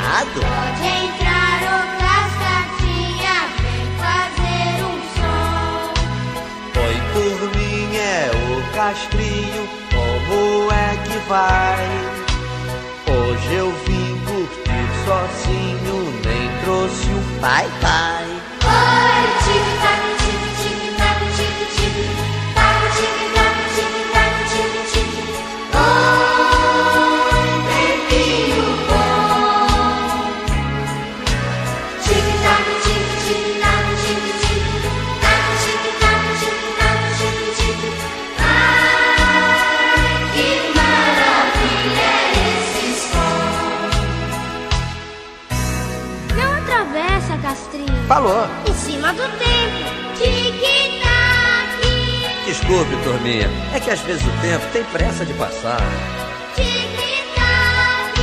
Pode entrar o cascadinha, vem fazer um som. Oi, turminha, é o castrinho, como é que vai? Hoje eu vim curtir sozinho, nem trouxe o Vai, Falou. Em cima do tempo. Tic-tac. Desculpe, turminha, é que às vezes o tempo tem pressa de passar. Tic-tac,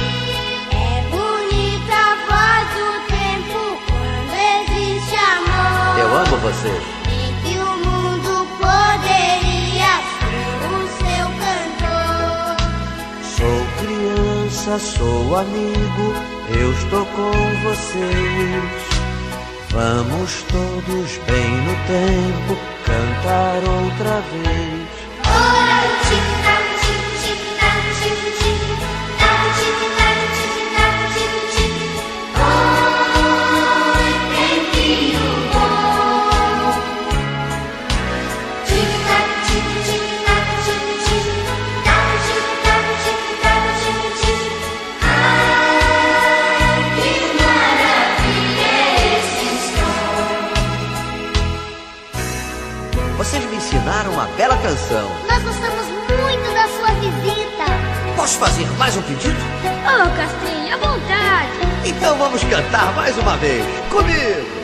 é bonita a voz do tempo quando existe amor. Eu amo vocês. E que o mundo poderia ser o seu cantor. Sou criança, sou amigo, eu estou com vocês. Vamos todos bem no tempo cantar outra vez. Vocês me ensinaram uma bela canção. Nós gostamos muito da sua visita. Posso fazer mais um pedido? Ô, Castrinho, à vontade. Então vamos cantar mais uma vez. Comigo!